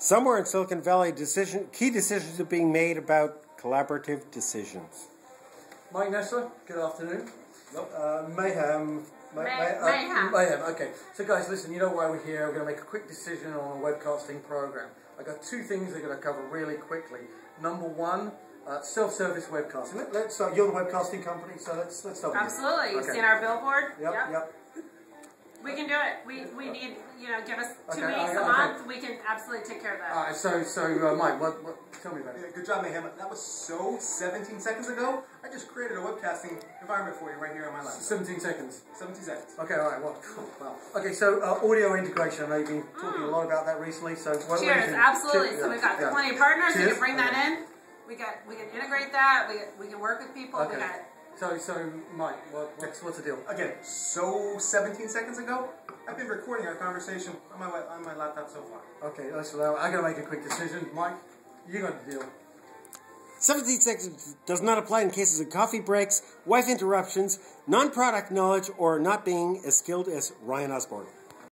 Somewhere in Silicon Valley, decision key decisions are being made about collaborative decisions. Mike Nessler, good afternoon. Nope. Uh, mayhem. May- uh, mayhem. mayhem, okay. So, guys, listen, you know why we're here. We're going to make a quick decision on a webcasting program. I've got two things we're going to cover really quickly. Number one, uh, self-service webcasting. Let, us uh, you're the webcasting company, so let's let's start. with you. Absolutely. You've seen our billboard? Yep, yep. We can do it. We, we need, you know, give us two Okay, weeks, okay, a okay. month. We can absolutely take care of that. All right. So, so uh, Mike, what, what? Tell me about it. Yeah, good job, Mayhem. That was so 17 seconds ago. I just created a webcasting environment for you right here on my laptop. 17 seconds. 17 seconds. Okay, all right. Well, cool. Well, okay. So, uh, audio integration. I know you've been talking a lot about that recently. So, what, what do you Cheers, think? absolutely. Cheers, So we've got yeah. plenty of partners. We can bring that in. We got we can integrate that. We we can work with people. We Okay. got So, so Mike, what, what's what's the deal? Again, so 17 seconds ago, I've been recording our conversation on my we- on my laptop so far. Okay, let's allow. I gotta make a quick decision. Mike, you got the deal. 17 seconds does not apply in cases of coffee breaks, wife interruptions, non product knowledge, or not being as skilled as Ryan Osborne.